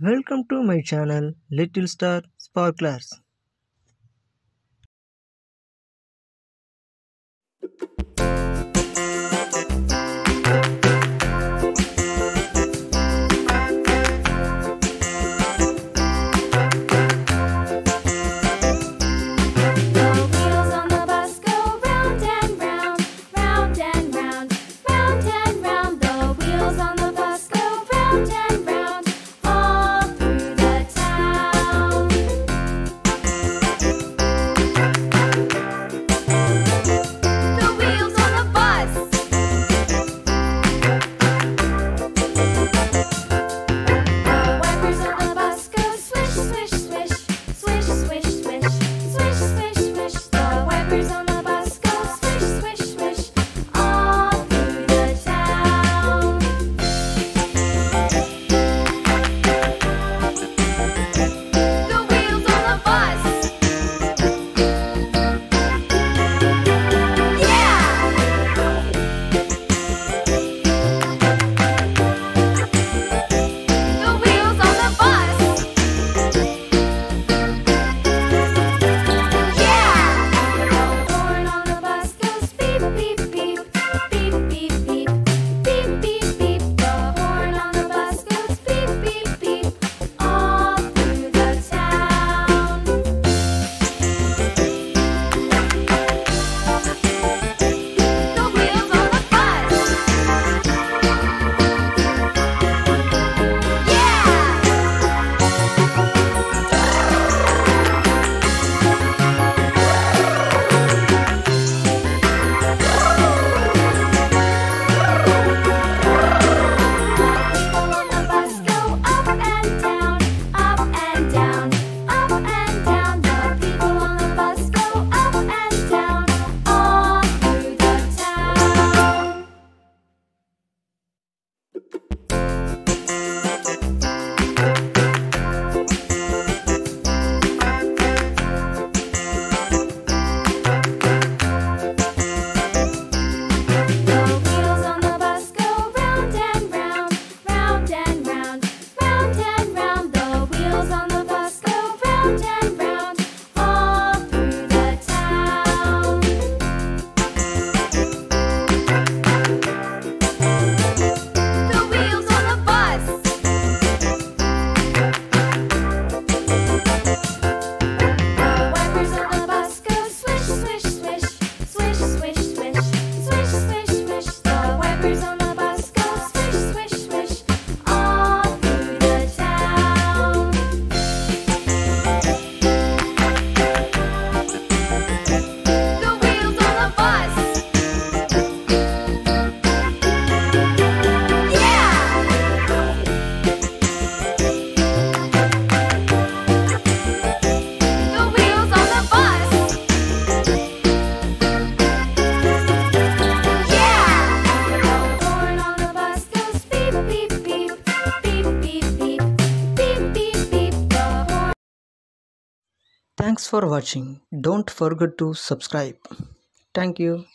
Welcome to my channel Little Star Sparklers. Thanks for watching. Don't forget to subscribe. Thank you.